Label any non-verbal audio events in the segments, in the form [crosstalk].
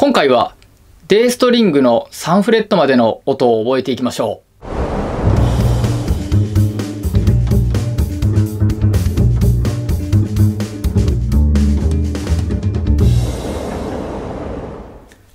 今回は D ストリングの3フレットまでの音を覚えていきましょう。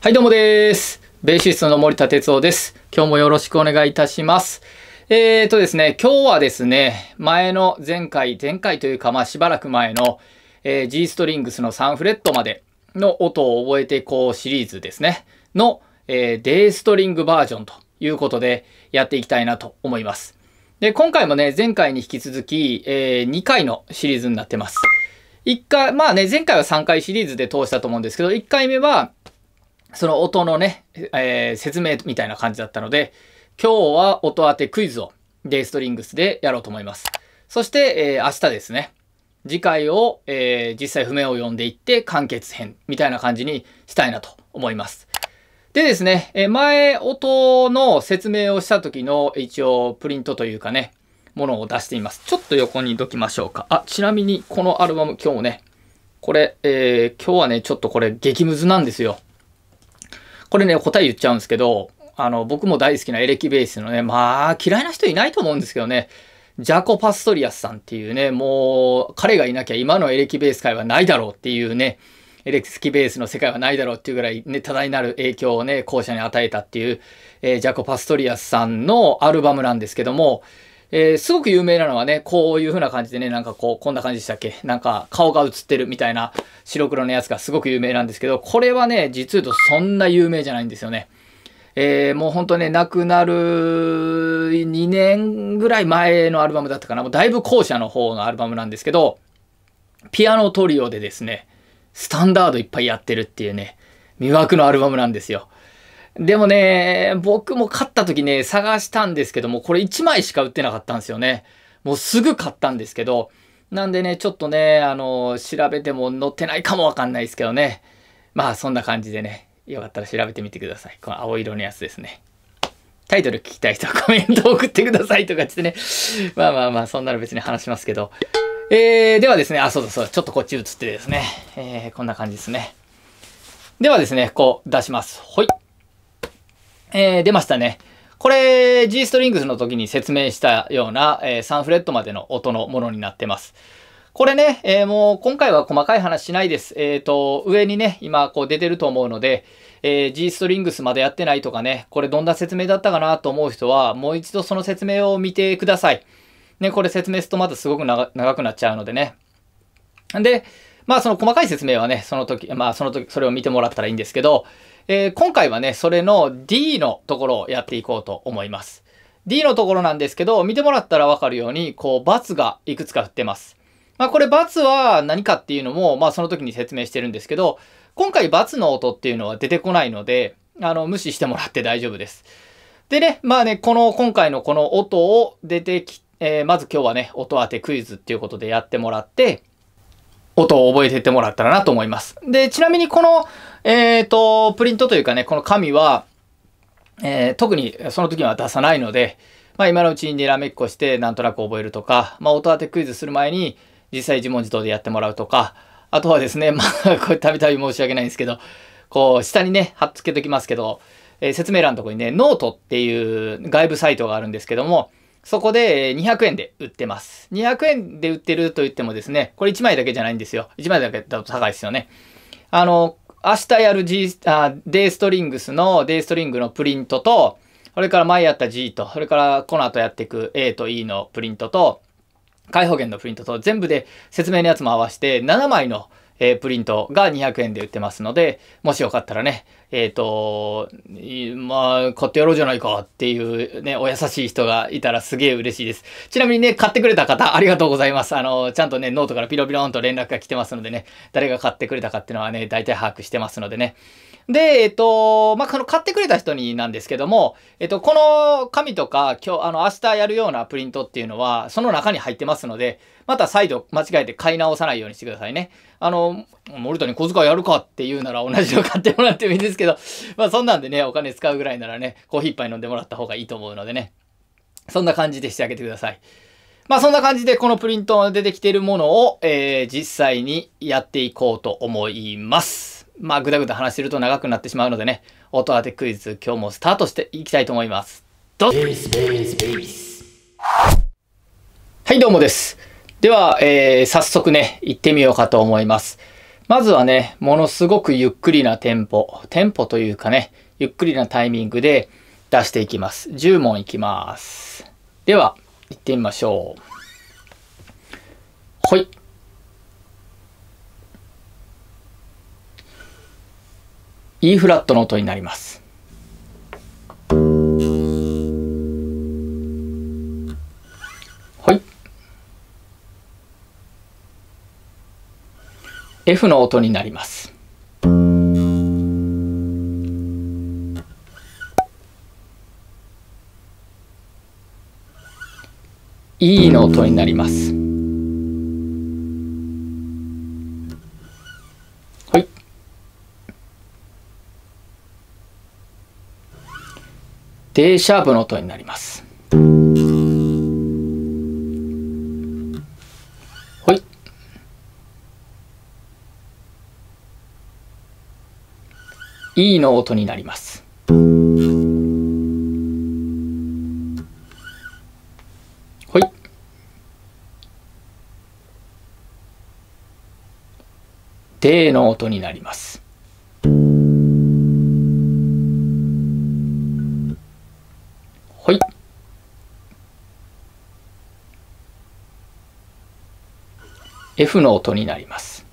はい、どうもです。ベーシストの森田哲夫です。今日もよろしくお願いいたします。えーとですね、今日はですね、前の前回、前回というか、まあしばらく前の、えー、G ストリングスの3フレットまでの音を覚えていこうシリーズですね。の、えー、デイストリングバージョンということでやっていきたいなと思います。で、今回もね、前回に引き続き、えー、2回のシリーズになってます。1回、まあね、前回は3回シリーズで通したと思うんですけど、1回目は、その音のね、えー、説明みたいな感じだったので、今日は音当てクイズをデイストリングスでやろうと思います。そして、えー、明日ですね、次回を、えー、実際譜面を読んでいって完結編みたいな感じにしたいなと思います。でですね、え前音の説明をした時の一応プリントというかね、ものを出しています。ちょっと横にどきましょうか。あ、ちなみにこのアルバム今日ね、これ、えー、今日はね、ちょっとこれ激ムズなんですよ。これね、答え言っちゃうんですけど、あの、僕も大好きなエレキベースのね、まあ、嫌いな人いないと思うんですけどね、ジャコ・パストリアスさんっていうね、もう、彼がいなきゃ今のエレキベース界はないだろうっていうね、エレキベースの世界はないだろうっていうぐらいね、多大なる影響をね、後者に与えたっていう、えー、ジャコ・パストリアスさんのアルバムなんですけども、えー、すごく有名なのはね、こういう風な感じでね、なんかこう、こんな感じでしたっけ？なんか顔が映ってるみたいな白黒のやつがすごく有名なんですけど、これはね、実言うとそんな有名じゃないんですよね。えー、もうほんとね、亡くなる2年ぐらい前のアルバムだったかな。もうだいぶ後者の方のアルバムなんですけど、ピアノトリオでですね、スタンダードいっぱいやってるっていうね、魅惑のアルバムなんですよ。でもね、僕も買った時ね、探したんですけども、これ1枚しか売ってなかったんですよね。もうすぐ買ったんですけど、なんでね、ちょっとね、あの、調べても載ってないかもわかんないですけどね。まあそんな感じでね、よかったら調べてみてください。この青色のやつですね。タイトル聞きたい人は [laughs] コメントを送ってくださいとか言ってね。[laughs] まあまあまあ、そんなの別に話しますけど。えー、ではですね、あ、そうだそうだ、ちょっとこっち映ってですね。えー、こんな感じですね。ではですね、こう出します。ほい。えー、出ましたね。これ、G ストリングスの時に説明したような、えー、3フレットまでの音のものになってます。これね、えー、もう今回は細かい話しないです。えっ、ー、と、上にね、今こう出てると思うので、えー、G ストリングスまでやってないとかね、これどんな説明だったかなと思う人は、もう一度その説明を見てください。ね、これ説明するとまたすごく長くなっちゃうのでね。で、まあその細かい説明はね、その時、まあその時、それを見てもらったらいいんですけど、えー、今回はね、それの D のところをやっていこうと思います。D のところなんですけど、見てもらったらわかるように、こう、×がいくつか振ってます。まあこれ×は何かっていうのも、まあその時に説明してるんですけど、今回×の音っていうのは出てこないので、あの、無視してもらって大丈夫です。でね、まあね、この、今回のこの音を出てき、えー、まず今日はね、音当てクイズっていうことでやってもらって、音を覚えてってもらったらなと思います。で、ちなみにこの、えっ、ー、と、プリントというかね、この紙は、えー、特にその時は出さないので、まあ今のうちににらめっこしてなんとなく覚えるとか、まあ音当てクイズする前に、実際自問自答でやってもらうとか、あとはですね、まあ、[laughs] これたびたび申し訳ないんですけど、こう、下にね、貼っつけときますけど、えー、説明欄のとこにね、ノートっていう外部サイトがあるんですけども、そこで200円で売ってます。200円で売ってると言ってもですね、これ1枚だけじゃないんですよ。1枚だけだと高いですよね。あの、明日やる G、あ、 D strings の D string のプリントと、それから前やった G と、それからこの後やっていく A と E のプリントと、開放弦のプリントと全部で説明のやつも合わせて7枚のえー、プリントが200円で売ってますので、もしよかったらね、えっ、ー、と、まあ、買ってやろうじゃないかっていうね、お優しい人がいたらすげえ嬉しいです。ちなみにね、買ってくれた方、ありがとうございます。あの、ちゃんとね、ノートからピロピロンと連絡が来てますのでね、誰が買ってくれたかっていうのはね、大体把握してますのでね。で、えっと、まあ、この買ってくれた人になんですけども、えっと、この紙とか、今日、あの、明日やるようなプリントっていうのは、その中に入ってますので、また再度間違えて買い直さないようにしてくださいね。あの、森田に小遣いやるかって言うなら同じの買ってもらってもいいんですけど、[laughs] まあそんなんでね、お金使うぐらいならね、コーヒー一杯飲んでもらった方がいいと思うのでね。そんな感じでしてあげてください。まあそんな感じでこのプリントが出てきているものを、えー、実際にやっていこうと思います。まあ、ぐだぐだ話してると長くなってしまうのでね、音当てクイズ、今日もスタートしていきたいと思います。どうぞはい、どうもです。では、えー、早速ね、行ってみようかと思います。まずはね、ものすごくゆっくりなテンポ、テンポというかね、ゆっくりなタイミングで出していきます。10問いきます。では、行ってみましょう。はい。E フラットの音になります。F の音になります。E の音になります。はい D シャープの音になります。E の音になります。はい。D の音になります。はい。F の音になります。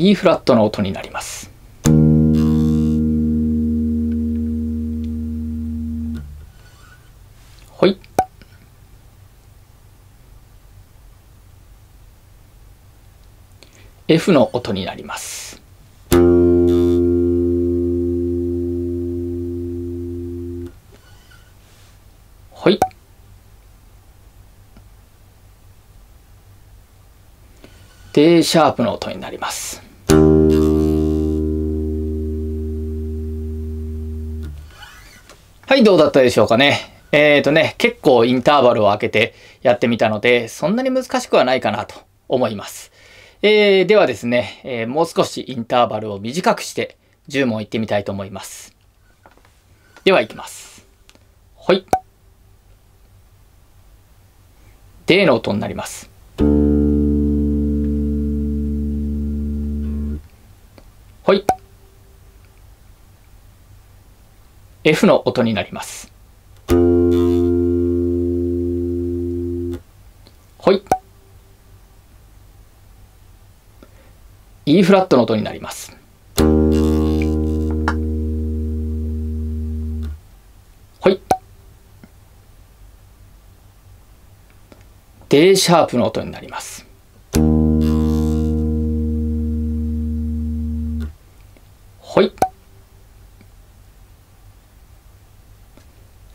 E フラットの音になります。はい。F の音になります。はい。D シャープの音になります。はい、どうだったでしょうかね。えっ、ー、とね、結構インターバルを空けてやってみたので、そんなに難しくはないかなと思います。えー、ではですね、えー、もう少しインターバルを短くして10問いってみたいと思います。では行きます。はい。D の音になります。F の音になります。はい。E フラットの音になります。はい。D シャープの音になります。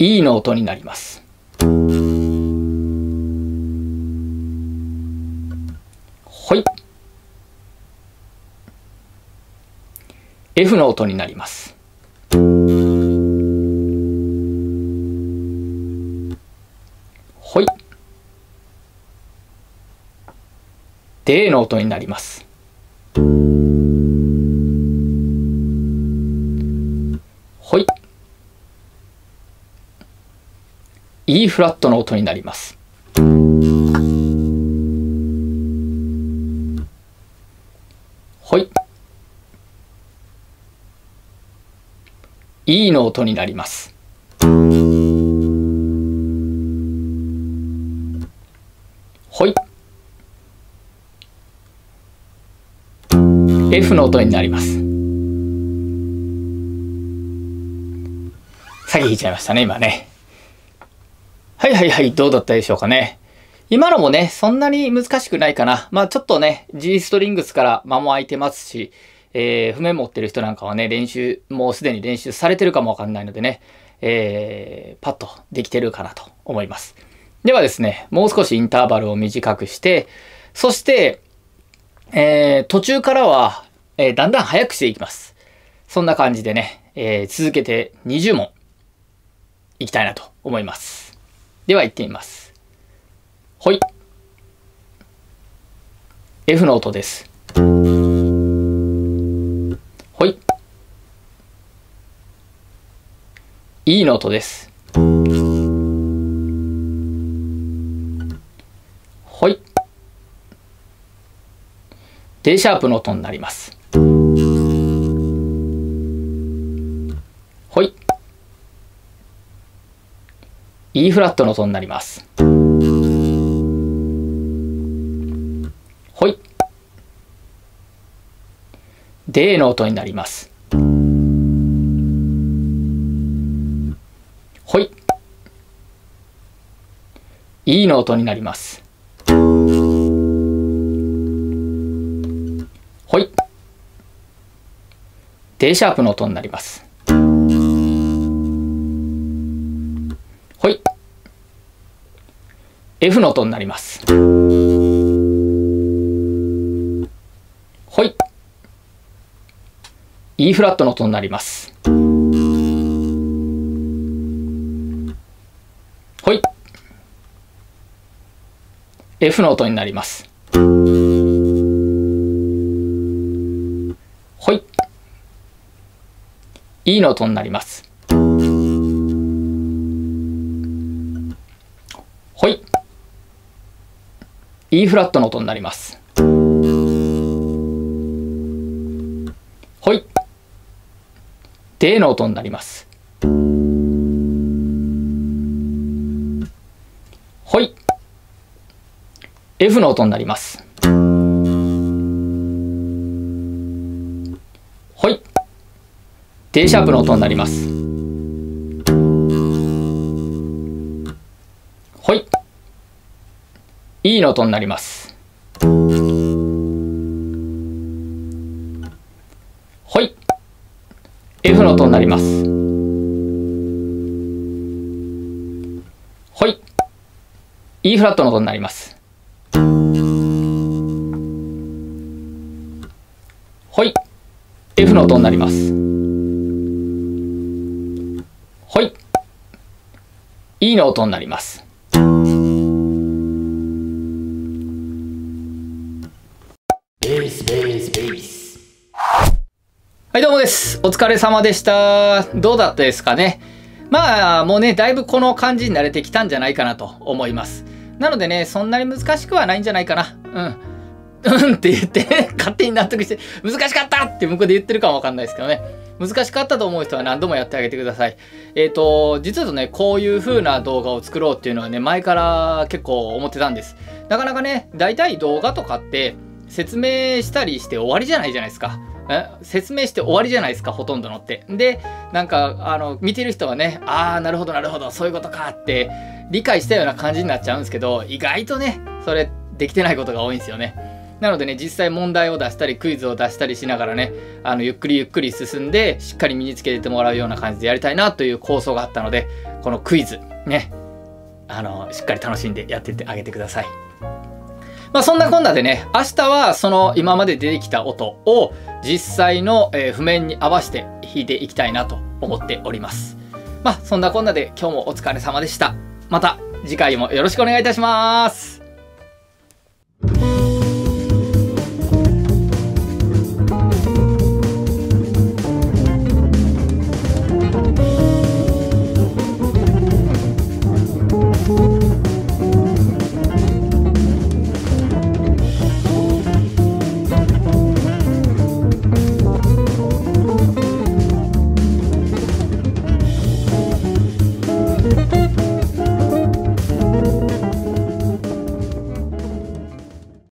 E の音になります。はい。F の音になります。はい。D の音になります。E フラットの音になります。はい。E の音になります。はい。F の音になります。先引いちゃいましたね、今ね。はいはいはい、どうだったでしょうかね。今のもね、そんなに難しくないかな。まあちょっとね、G ストリングスから間も空いてますし、えー、譜面持ってる人なんかはね、練習、もうすでに練習されてるかもわかんないのでね、えー、パッとできてるかなと思います。ではですね、もう少しインターバルを短くして、そして、えー、途中からは、えー、だんだん速くしていきます。そんな感じでね、えー、続けて20問いきたいなと思います。では行ってみます。ほい。F の音です。ほい。E の音です。ほい。D シャープの音になります。E フラットの音になります。ほい。D の音になります。ほい。E の音になります。ほい。D シャープの音になります。F の音になります。ほい。E フラットの音になります。ほい。F の音になります。ほい。E の音になります。E フラットの音になります。ほい。D の音になります。ほい。F の音になります。ほい。D シャープの音になります。E の音になります。ほい。F の音になります。ほい。E フラットの音になります。ほい。F の音になります。ほい。E の音になります。です。お疲れ様でした。どうだったですかね。まあもうね、だいぶこの感じに慣れてきたんじゃないかなと思います。なのでね、そんなに難しくはないんじゃないかな。うん。うん [laughs] って言って、勝手に納得して、難しかったって向こうで言ってるかもわかんないですけどね。難しかったと思う人は何度もやってあげてください。えっ、ー、と、実はね、こういう風な動画を作ろうっていうのはね、前から結構思ってたんです。なかなかね、大体動画とかって説明したりして終わりじゃないじゃないですか。え説明して終わりじゃないですか、ほとんどのって。で、なんか、あの、見てる人はね、ああ、なるほど、なるほど、そういうことかって理解したような感じになっちゃうんですけど、意外とね、それできてないことが多いんですよね。なのでね、実際問題を出したり、クイズを出したりしながらね、あの、ゆっくりゆっくり進んで、しっかり身につけてもらうような感じでやりたいなという構想があったので、このクイズ、ね、あの、しっかり楽しんでやってってあげてください。まあ、そんなこんなでね、明日はその今まで出てきた音を実際の譜面に合わせて弾いていきたいなと思っております。まあ、そんなこんなで今日もお疲れ様でした。また次回もよろしくお願いいたします。